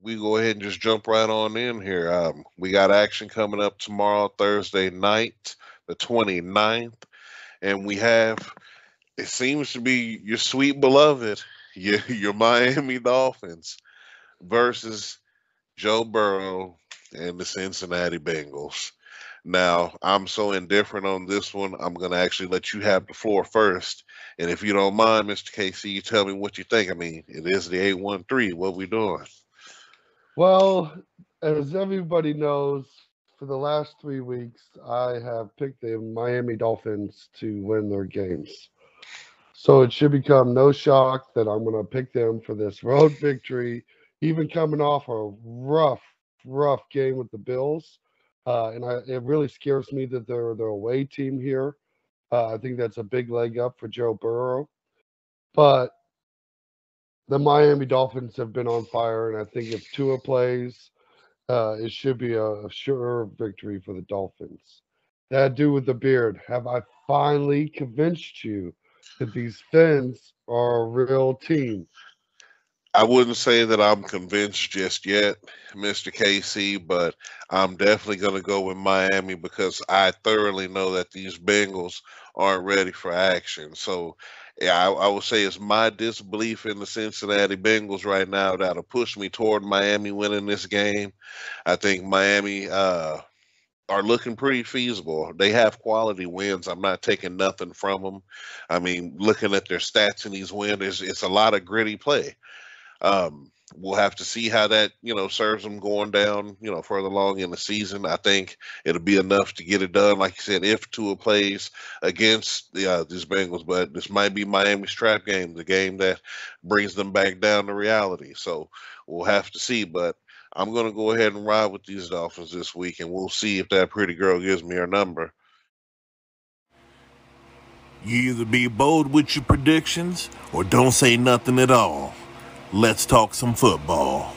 we go ahead and just jump right on in here. Um, we got action coming up tomorrow, Thursday night, the 29th. And we have, it seems to be your sweet beloved, your, your Miami Dolphins versus Joe Burrow and the Cincinnati Bengals. Now, I'm so indifferent on this one. I'm going to actually let you have the floor first. And if you don't mind, Mr. Casey, you tell me what you think. I mean, it is the 813. What we doing? Well, as everybody knows, for the last three weeks, I have picked the Miami Dolphins to win their games. So it should become no shock that I'm going to pick them for this road victory, even coming off a rough, rough game with the Bills. Uh, and I, it really scares me that they're the away team here. Uh, I think that's a big leg up for Joe Burrow. But the Miami Dolphins have been on fire, and I think if Tua plays, uh, it should be a, sure victory for the Dolphins. That dude with the beard, have I finally convinced you that these Fins are a real team? I wouldn't say that I'm convinced just yet, Mr. Casey, but I'm definitely going to go with Miami because I thoroughly know that these Bengals aren't ready for action. So yeah, I, I would say it's my disbelief in the Cincinnati Bengals right now that'll push me toward Miami winning this game. I think Miami uh, are looking pretty feasible. They have quality wins. I'm not taking nothing from them. I mean, looking at their stats in these wins, it's, it's a lot of gritty play. Um, we'll have to see how that you know serves them going down you know further along in the season. I think it'll be enough to get it done. Like you said if Tua plays against the uh, these bengals but this might be miami's trap game the game that brings them back down to reality. So we'll have to see but i'm going to go ahead and ride with these dolphins this week and we'll see if that pretty girl gives me her number. You either be bold with your predictions or don't say nothing at all Let's talk some football.